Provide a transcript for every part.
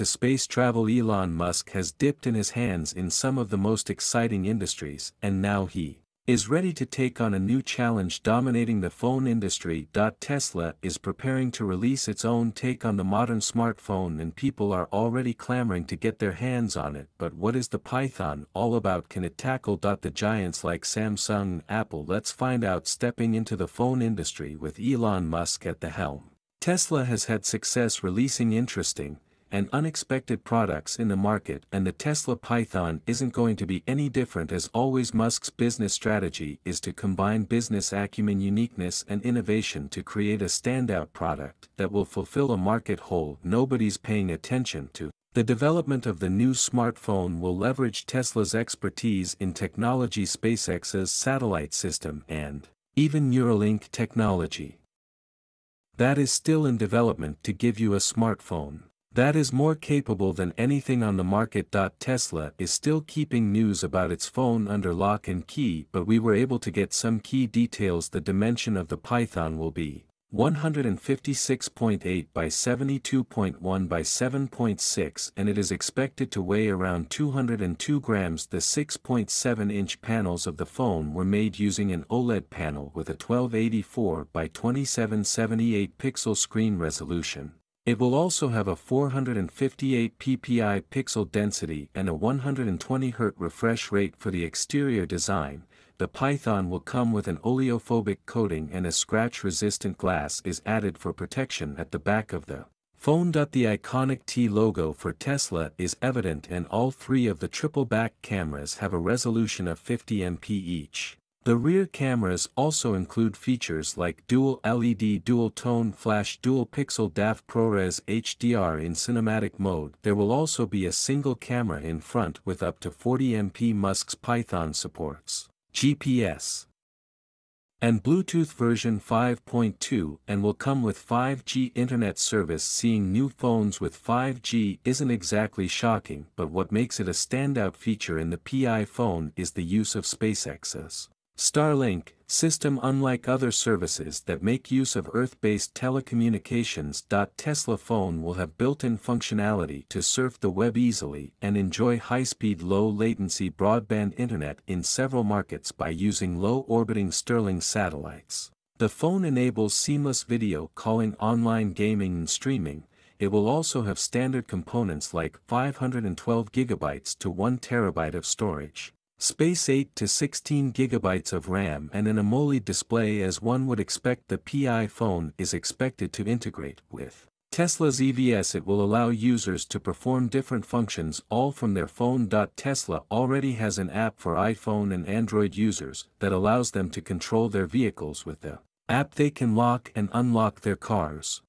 to space travel Elon Musk has dipped in his hands in some of the most exciting industries and now he is ready to take on a new challenge dominating the phone industry. Tesla is preparing to release its own take on the modern smartphone and people are already clamoring to get their hands on it. But what is the Pi phone all about? Can it tackle the giants like Samsung Apple? Let's find out stepping into the phone industry with Elon Musk at the helm. Tesla has had success releasing interesting, and unexpected products in the market and the Tesla Pi phone isn't going to be any different as always Musk's business strategy is to combine business acumen uniqueness and innovation to create a standout product that will fulfill a market hole nobody's paying attention to. The development of the new smartphone will leverage Tesla's expertise in technology SpaceX's satellite system and even Neuralink technology. That is still in development to give you a smartphone. That is more capable than anything on the market. Tesla is still keeping news about its phone under lock and key but we were able to get some key details the dimension of the Pi phone will be 156.8 by 72.1 by 7.6 and it is expected to weigh around 202 grams. The 6.7 inch panels of the phone were made using an OLED panel with a 1284 by 2778 pixel screen resolution. It will also have a 458 ppi pixel density and a 120 Hz refresh rate for the exterior design. The Pi phone will come with an oleophobic coating and a scratch-resistant glass is added for protection at the back of the phone. The iconic T logo for Tesla is evident and all three of the triple back cameras have a resolution of 50 MP each. The rear cameras also include features like dual LED dual tone flash dual pixel DAF ProRes HDR in cinematic mode. There will also be a single camera in front with up to 40 MP Musk's Pi phone supports GPS and Bluetooth version 5.2 and will come with 5G internet service seeing new phones with 5G isn't exactly shocking but what makes it a standout feature in the PI phone is the use of SpaceX's Starlink, system unlike other services that make use of Earth-based telecommunications. Tesla phone will have built-in functionality to surf the web easily and enjoy high-speed low-latency broadband internet in several markets by using low-orbiting Starlink satellites. The phone enables seamless video calling online gaming and streaming, it will also have standard components like 512 GB to 1 TB of storage. Space 8 to 16 GB of RAM and an AMOLED display as one would expect the PI phone is expected to integrate with Tesla's EVS it will allow users to perform different functions all from their phone. Tesla already has an app for iPhone and Android users that allows them to control their vehicles with the app they can lock and unlock their cars.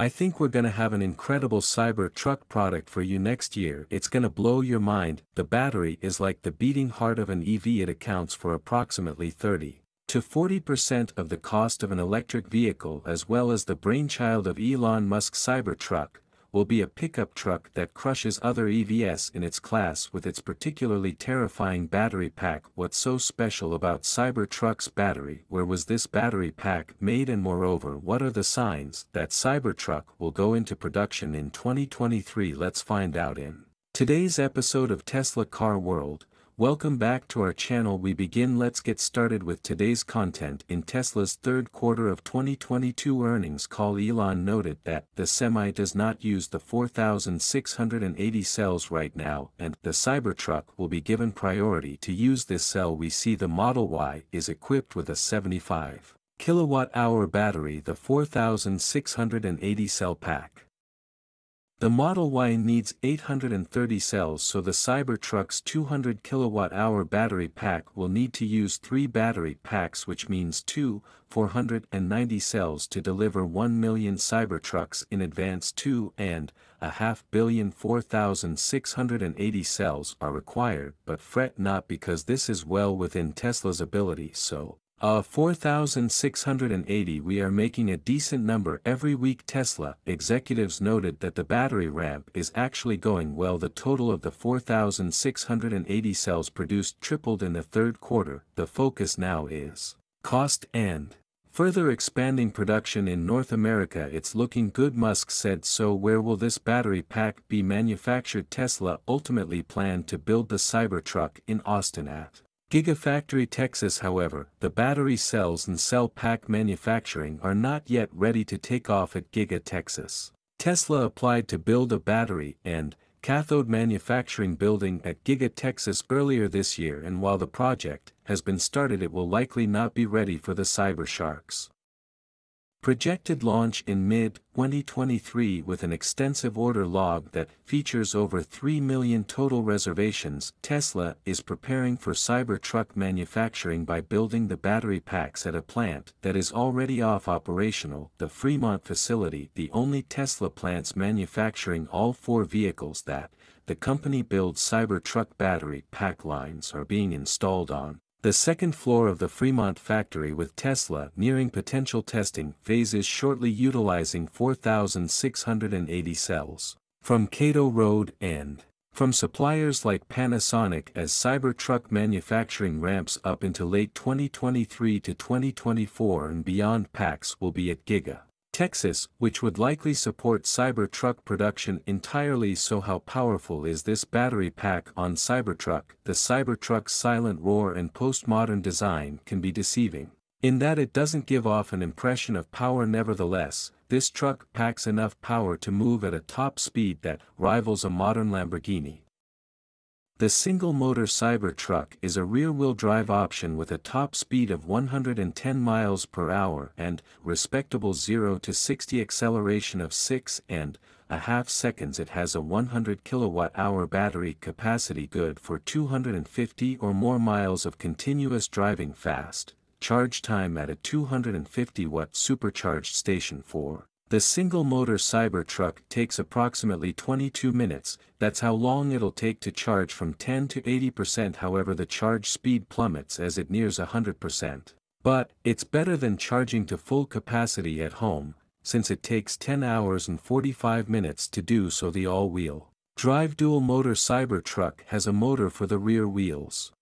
I think we're gonna have an incredible cyber truck product for you next year. It's gonna blow your mind. The battery is like the beating heart of an EV. It accounts for approximately 30 to 40% of the cost of an electric vehicle as well as the brainchild of Elon Musk's Cybertruck, will be a pickup truck that crushes other EVs in its class with its particularly terrifying battery pack. What's so special about Cybertruck's battery? Where was this battery pack made and moreover what are the signs that Cybertruck will go into production in 2023? Let's find out in today's episode of Tesla Car World. Welcome back to our channel. We begin. Let's get started with today's content. In Tesla's third quarter of 2022 earnings call Elon noted that the Semi does not use the 4680 cells right now and the Cybertruck will be given priority to use this cell. We see the Model Y is equipped with a 75 kilowatt hour battery the 4680 cell pack. The Model Y needs 830 cells so the Cybertruck's 200 kWh battery pack will need to use 3 battery packs which means 2, 490 cells to deliver 1 million Cybertrucks in advance. 2 and a half billion 4680 cells are required but fret not because this is well within Tesla's ability so uh, 4,680 We are making a decent number every week. Tesla executives noted that the battery ramp is actually going well. The total of the 4,680 cells produced tripled in the third quarter. The focus now is cost and Further expanding production in North America. It's looking good Musk said. So where will this battery pack be manufactured? Tesla ultimately planned to build the Cybertruck in Austin at Gigafactory Texas however, the battery cells and cell pack manufacturing are not yet ready to take off at Giga Texas. Tesla applied to build a battery and cathode manufacturing building at Giga Texas earlier this year and while the project has been started it will likely not be ready for the Cybertruck's. Projected launch in mid-2023 with an extensive order log that features over 3 million total reservations, Tesla is preparing for Cybertruck manufacturing by building the battery packs at a plant that is already off operational, the Fremont facility the only Tesla plants manufacturing all four vehicles that, the company builds Cybertruck battery pack lines are being installed on. The second floor of the Fremont factory with Tesla nearing potential testing phases shortly utilizing 4,680 cells. From Kato Road and from suppliers like Panasonic as Cybertruck manufacturing ramps up into late 2023 to 2024 and beyond packs will be at Giga. Texas, which would likely support Cybertruck production entirely so how powerful is this battery pack on Cybertruck? The Cybertruck's silent roar and postmodern design can be deceiving. In that it doesn't give off an impression of power nevertheless, this truck packs enough power to move at a top speed that rivals a modern Lamborghini. The single-motor Cybertruck is a rear-wheel drive option with a top speed of 110 miles per hour and respectable 0 to 60 acceleration of 6 and a half seconds. It has a 100 kilowatt-hour battery capacity good for 250 or more miles of continuous driving fast, charge time at a 250 watt supercharged station for the single-motor Cybertruck takes approximately 22 minutes, that's how long it'll take to charge from 10 to 80% however the charge speed plummets as it nears 100%. But, it's better than charging to full capacity at home, since it takes 10 hours and 45 minutes to do so the all-wheel. Drive dual-motor Cybertruck has a motor for the rear wheels.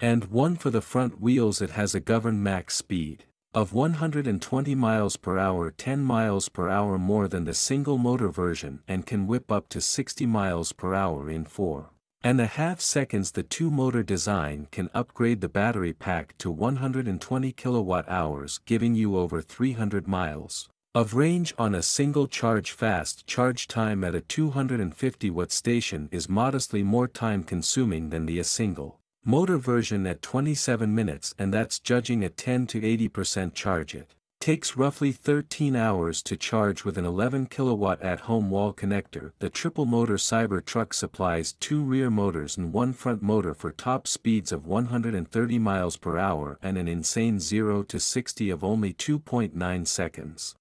And one for the front wheels it has a governed max speed of 120 miles per hour 10 miles per hour more than the single motor version and can whip up to 60 miles per hour in 4 and a half seconds. The two motor design can upgrade the battery pack to 120 kilowatt hours giving you over 300 miles of range on a single charge. Fast charge time at a 250 watt station is modestly more time consuming than the a single Motor version at 27 minutes and that's judging a 10 to 80% charge it. Takes roughly 13 hours to charge with an 11 kilowatt at-home wall connector. The triple motor Cybertruck supplies two rear motors and one front motor for top speeds of 130 miles per hour and an insane 0 to 60 of only 2.9 seconds.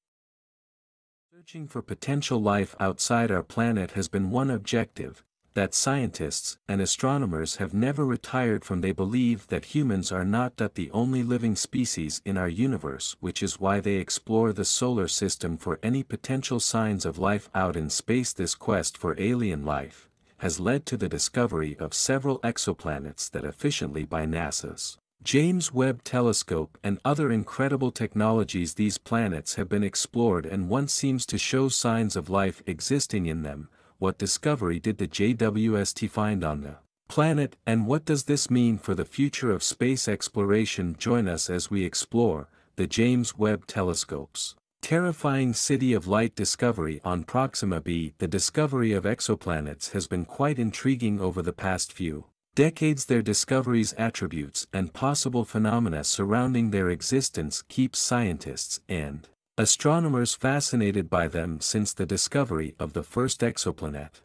Searching for potential life outside our planet has been one objective, that scientists and astronomers have never retired from they believe that humans are not that the only living species in our universe which is why they explore the solar system for any potential signs of life out in space. This quest for alien life has led to the discovery of several exoplanets that efficiently by NASA's James Webb Telescope and other incredible technologies these planets have been explored and one seems to show signs of life existing in them, what discovery did the JWST find on the planet and what does this mean for the future of space exploration join us as we explore the James Webb telescopes. Terrifying City of Light discovery on Proxima b. The discovery of exoplanets has been quite intriguing over the past few decades. Their discoveries attributes and possible phenomena surrounding their existence keep scientists and Astronomers fascinated by them since the discovery of the first exoplanet.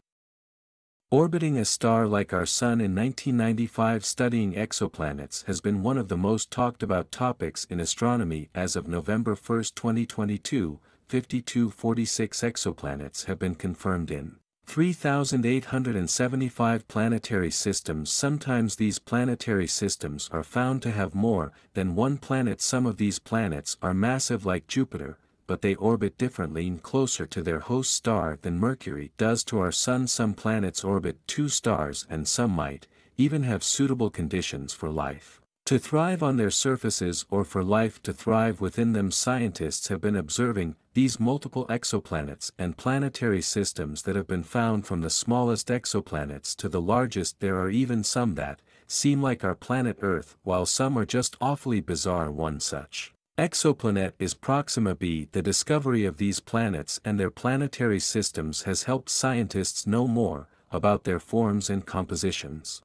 Orbiting a star like our Sun in 1995 studying exoplanets has been one of the most talked about topics in astronomy as of November 1, 2022, 5246 exoplanets have been confirmed in 3,875 planetary systems. Sometimes these planetary systems are found to have more than one planet. Some of these planets are massive like Jupiter, but they orbit differently and closer to their host star than Mercury does to our Sun. Some planets orbit two stars and some might, even have suitable conditions for life. To thrive on their surfaces or for life to thrive within them scientists have been observing these multiple exoplanets and planetary systems that have been found from the smallest exoplanets to the largest there are even some that seem like our planet Earth while some are just awfully bizarre one such. Exoplanet is Proxima b. The discovery of these planets and their planetary systems has helped scientists know more about their forms and compositions.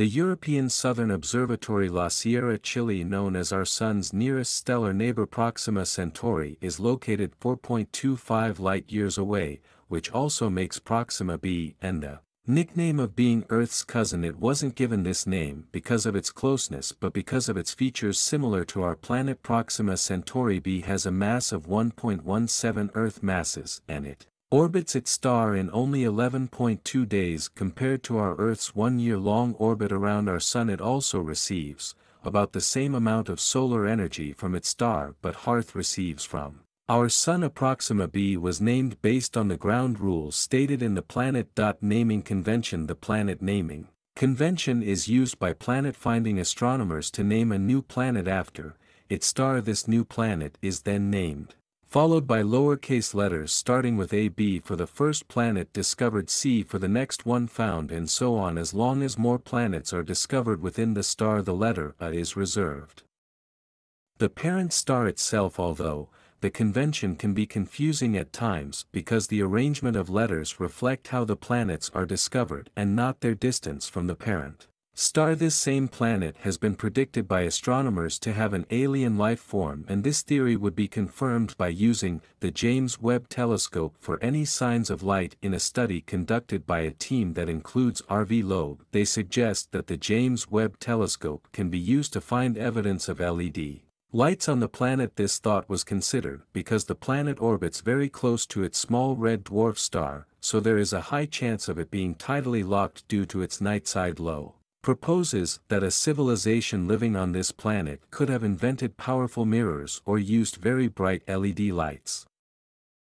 The European Southern Observatory La Silla Chile known as our Sun's nearest stellar neighbor Proxima Centauri is located 4.25 light-years away, which also makes Proxima b and the nickname of being Earth's cousin. It wasn't given this name because of its closeness but because of its features similar to our planet Proxima Centauri b has a mass of 1.17 Earth masses and it orbits its star in only 11.2 days compared to our Earth's one-year-long orbit around our Sun it also receives, about the same amount of solar energy from its star but Hearth receives from. Our Sun Proxima b was named based on the ground rules stated in the Planet. Naming Convention The planet naming convention is used by planet-finding astronomers to name a new planet after its star this new planet is then named followed by lowercase letters starting with AB for the first planet discovered C for the next one found and so on as long as more planets are discovered within the star the letter A is reserved. The parent star itself although, the convention can be confusing at times because the arrangement of letters reflect how the planets are discovered and not their distance from the parent. Star This same planet has been predicted by astronomers to have an alien life form and this theory would be confirmed by using the James Webb Telescope for any signs of light in a study conducted by a team that includes Avi Loeb. They suggest that the James Webb Telescope can be used to find evidence of LED. Lights on the planet this thought was considered because the planet orbits very close to its small red dwarf star, so there is a high chance of it being tidally locked due to its night side low proposes that a civilization living on this planet could have invented powerful mirrors or used very bright LED lights.